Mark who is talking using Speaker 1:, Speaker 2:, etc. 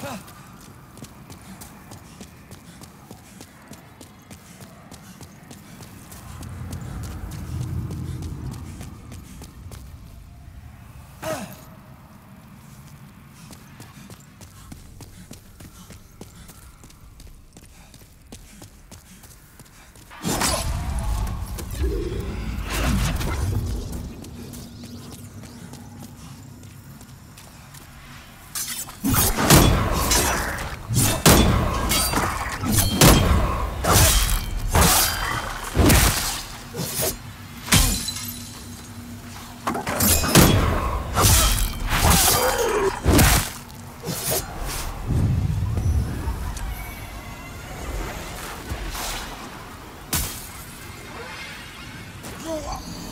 Speaker 1: Ugh! Oh, up.